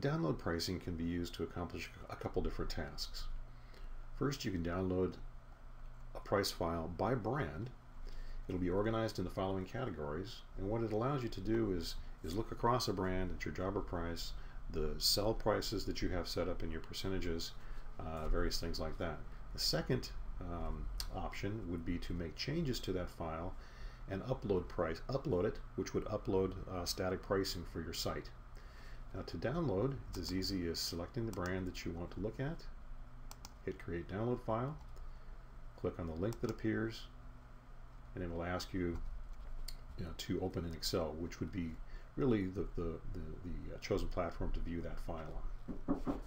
Download pricing can be used to accomplish a couple different tasks. First, you can download a price file by brand. It'll be organized in the following categories, and what it allows you to do is, is look across a brand at your jobber price, the sell prices that you have set up in your percentages, uh, various things like that. The second um, option would be to make changes to that file and upload price, upload it, which would upload uh, static pricing for your site. Now to download, it's as easy as selecting the brand that you want to look at, hit create download file, click on the link that appears, and it will ask you, you know, to open in Excel, which would be really the, the, the, the uh, chosen platform to view that file on.